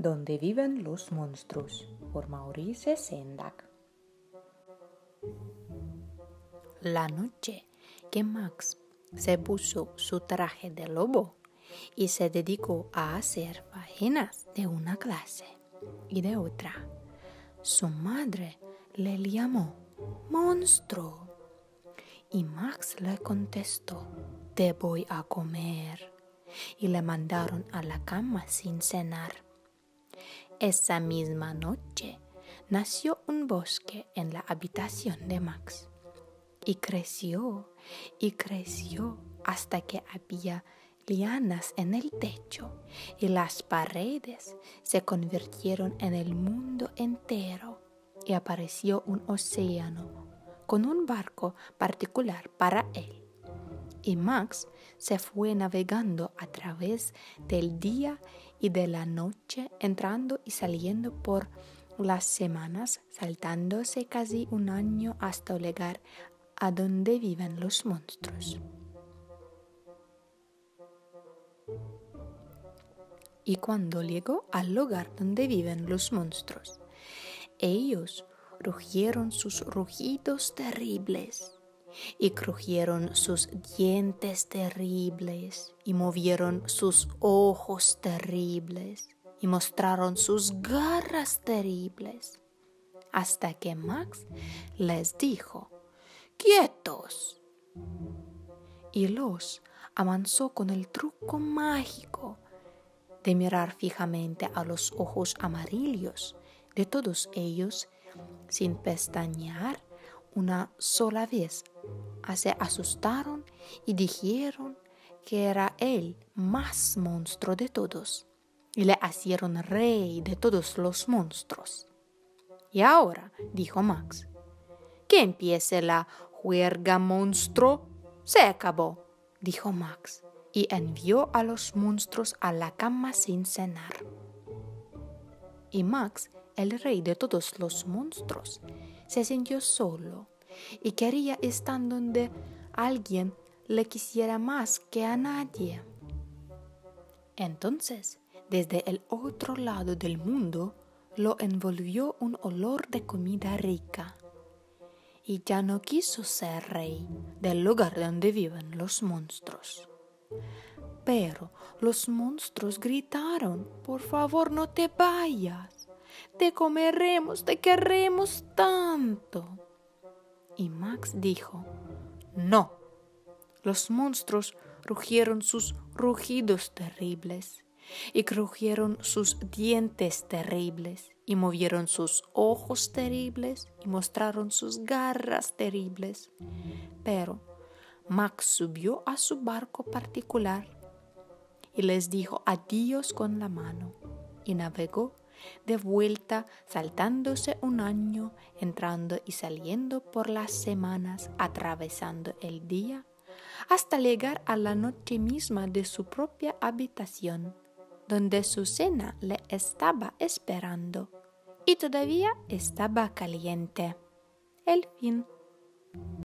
donde viven los monstruos, por Maurice Sendak. La noche que Max se puso su traje de lobo y se dedicó a hacer faenas de una clase y de otra, su madre le llamó monstruo y Max le contestó, te voy a comer y le mandaron a la cama sin cenar. Esa misma noche nació un bosque en la habitación de Max. Y creció y creció hasta que había lianas en el techo y las paredes se convirtieron en el mundo entero y apareció un océano con un barco particular para él y Max se fue navegando a través del día y de la noche, entrando y saliendo por las semanas, saltándose casi un año hasta llegar a donde viven los monstruos. Y cuando llegó al lugar donde viven los monstruos, ellos rugieron sus rugidos terribles y crujieron sus dientes terribles y movieron sus ojos terribles y mostraron sus garras terribles, hasta que Max les dijo, quietos. Y los avanzó con el truco mágico de mirar fijamente a los ojos amarillos de todos ellos sin pestañear una sola vez. Se asustaron y dijeron que era el más monstruo de todos y le hicieron rey de todos los monstruos. Y ahora, dijo Max, que empiece la juerga monstruo. Se acabó, dijo Max, y envió a los monstruos a la cama sin cenar. Y Max, el rey de todos los monstruos, se sintió solo y quería estar donde alguien le quisiera más que a nadie. Entonces, desde el otro lado del mundo, lo envolvió un olor de comida rica. Y ya no quiso ser rey del lugar donde viven los monstruos. Pero los monstruos gritaron, por favor no te vayas. Te comeremos, te querremos tanto. Y Max dijo, no. Los monstruos rugieron sus rugidos terribles y crujieron sus dientes terribles y movieron sus ojos terribles y mostraron sus garras terribles. Pero Max subió a su barco particular y les dijo adiós con la mano y navegó de vuelta saltándose un año, entrando y saliendo por las semanas, atravesando el día, hasta llegar a la noche misma de su propia habitación, donde su cena le estaba esperando y todavía estaba caliente. El fin.